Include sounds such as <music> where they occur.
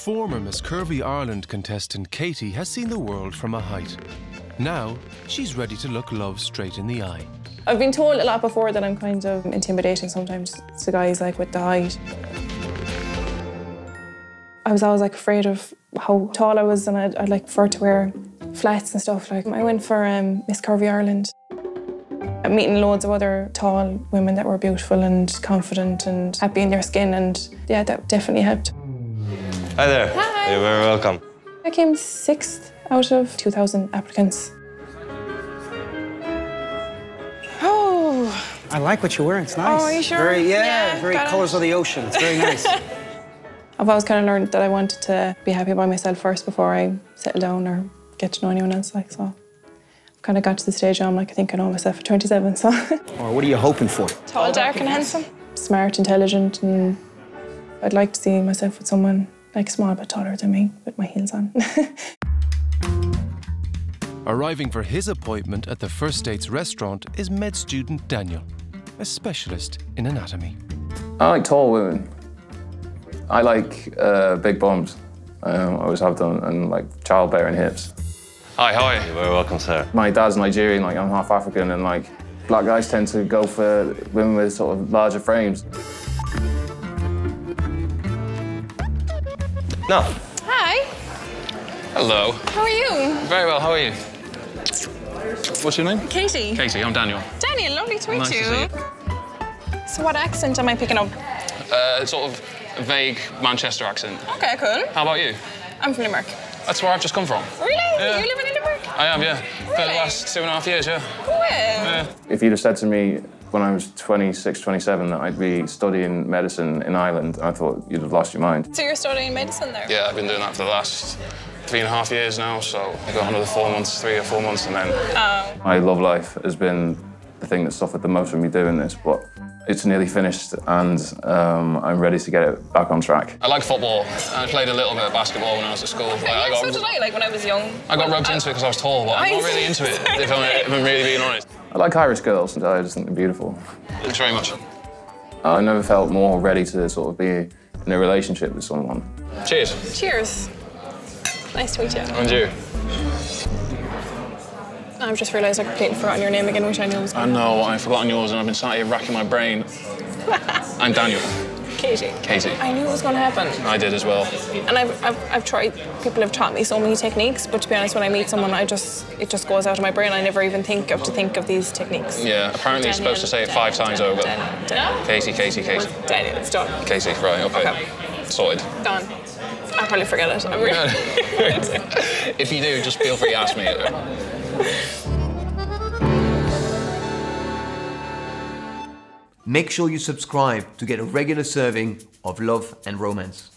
Former Miss Curvy Ireland contestant Katie has seen the world from a height. Now, she's ready to look love straight in the eye. I've been told a lot before that I'm kind of intimidating sometimes to guys like with the height. I was always like afraid of how tall I was and I'd, I'd like prefer to wear flats and stuff. Like I went for um, Miss Curvy Ireland. I'm meeting loads of other tall women that were beautiful and confident and happy in their skin and yeah, that definitely helped. Hi there. Hi. You're very welcome. I came sixth out of 2,000 applicants. Oh. I like what you're wearing. It's oh, nice. Oh, are you sure? Very, yeah, Yeah, very got it. colours of the ocean. It's very nice. <laughs> I've always kind of learned that I wanted to be happy by myself first before I settle down or get to know anyone else. Like so, I've kind of got to the stage Where I'm like, I think I know myself at 27. So, <laughs> or what are you hoping for? tall, dark, and handsome, smart, intelligent, and I'd like to see myself with someone like a small bit taller than me with my heels on. <laughs> Arriving for his appointment at the First Dates restaurant is med student Daniel, a specialist in anatomy. I like tall women. I like uh, big bums. Um, I always have done, and like childbearing hips. Hi, hi. you? You're very welcome, sir. My dad's Nigerian, like I'm half African, and like black guys tend to go for women with sort of larger frames. No. Hi, Hello. how are you? Very well, how are you? What's your name? Katie. Katie, I'm Daniel. Daniel, lovely to meet Nice to you. see you. So what accent am I picking up? Uh, sort of vague Manchester accent. Okay, cool. How about you? I'm from Limerick. That's where I've just come from. Really? Yeah. You live in Limerick? I am, yeah. For the last two and a half years, yeah. Cool. Yeah. If you'd have said to me when I was 26, 27 that I'd be studying medicine in Ireland, I thought you'd have lost your mind. So you're studying medicine there? Yeah, I've been doing that for the last three and a half years now, so I got another four months, three or four months, and then Oh. My love life has been the thing that suffered the most from me doing this, but it's nearly finished and um, I'm ready to get it back on track. I like football. I played a little bit of basketball when I was at school. Like, I yeah, got, so did I, like when I was young. I got roped into it because I was tall, but I'm not really into it, if I'm, if I'm really being honest. I like Irish girls, and I just think they're beautiful. Thanks very much. I never felt more ready to sort of be in a relationship with someone. Cheers. Cheers. Nice to meet you. And you? I've just realised I completely forgotten your name again, which I knew was I know, I've forgotten yours, and I've been sat here racking my brain. <laughs> I'm Daniel. Katie. Katie. I knew it was going to happen. I did as well. And I've, I've, I've tried, people have taught me so many techniques, but to be honest, when I meet someone, I just, it just goes out of my brain. I never even think of to think of these techniques. Yeah, apparently you're supposed to say it five times over. Casey, Casey, Casey. Daniel, it's done. Casey, right, okay. Okay. Sorted. Done. I'll probably forget it. Really... <laughs> if you do, just feel free to ask me. <laughs> Make sure you subscribe to get a regular serving of love and romance.